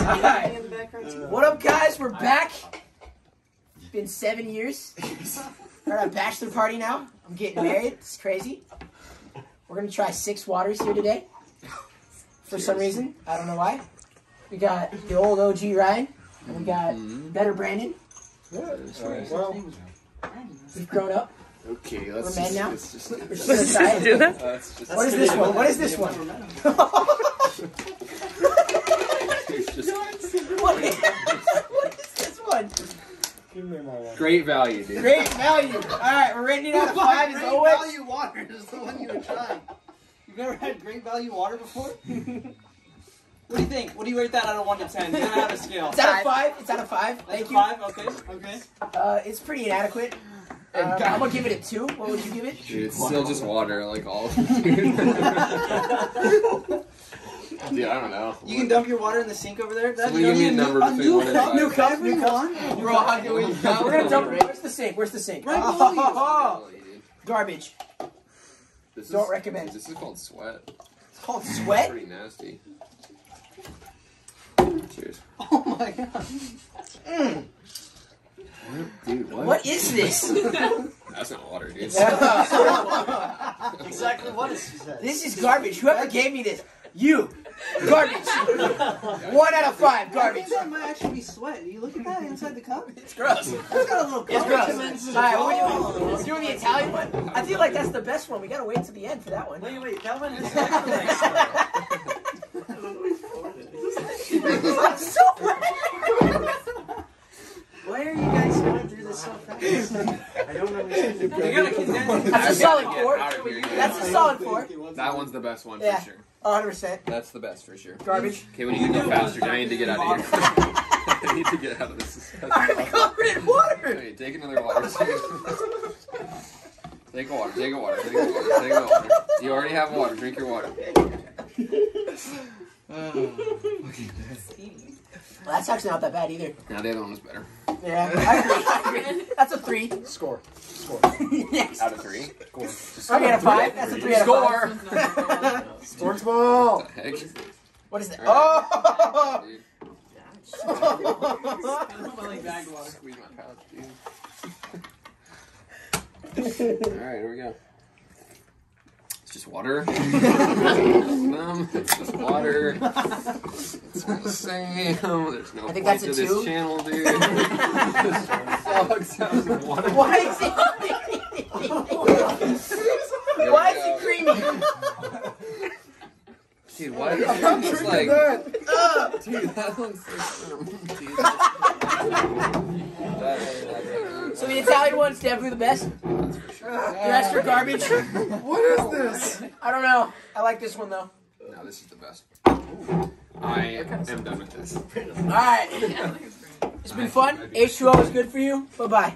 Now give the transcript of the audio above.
Alright. What up, guys? We're back. It's been seven years. We're at a bachelor party now. I'm getting married. It's crazy. We're gonna try six waters here today. For some reason, I don't know why. We got the old OG Ryan, and we got better Brandon. Well, We've grown up. Okay, We're let's men just, now. let's just We're just. Do that? let's just, What is this one? What is this one? it's just what, is, what is this one? give me my one. great value, dude. Great value. All right, we're rating it out of five as Great always. Value Water is the one you were trying. You've never had Great Value Water before? what do you think? What do you rate that out of 1 to 10? You don't have a scale. It's out of five. It's out of five. Thank you. 5? Okay, okay. Uh, it's pretty inadequate. Um, I'm gonna give it a two. What would you give it? Dude, it's still just water, like all of it, dude. Dude, I don't know. You can dump your water in the sink over there? That, Somebody give me a number between uh, new one and cup, five. New cup, new cup. Bro, how do we? We're gonna dump it. Where's the sink? Where's the sink? Right oh, below you. Oh, garbage. This Don't is, recommend. This is called sweat. It's called sweat. Pretty nasty. Cheers. Oh my god. Mm. Dude, what? What is this? That's not water, dude. Exactly what is she said. this is garbage. Whoever gave me this, you, garbage. One out of five, I garbage. think that might actually be sweat. You look at that inside the cup. It's gross. That's got a little It's color gross. to it. All right, what are we doing? We're doing the Italian one. I feel like that's the best one. We gotta wait till the end for that one. Wait, wait, that one is I'm so Why are you guys going through this so fast? I don't understand. You gotta condense. That's a solid Get four. out of here, dude. That's a solid four. That one's the best one Yeah. for sure. 100 percent That's the best for sure. garbage. Okay, we need to go faster. I need to get out of here. I need to get out of this. I'm covered in water. Okay, take another water. take a water. Take a water. Take a water. Take a water. You already have water. Drink your water. Well, that's actually not that bad either. Now the other one was better. Yeah, I agree. I agree. That's a three. Score. Score. Next. Out of three. Score. I got a five. That's a three out of five. Score. Sports ball. What the heck? What is that? Alright. Oh! Dude, Squeeze my pouch, dude. Alright, here we go. It's just water. Um, it's just water. It's all the same. There's no I think point that's a to this two. channel, dude. this sucks. That was water. Why is it? Here we Why is go. it creamy? Dude, why does it look like... Dude, that looks like... So the Italian one's definitely the best. The rest are garbage. What is this? I don't know. I like this one though. No, this is the best. I am done with this. All right. It's been fun. H2O is good for you. Bye bye.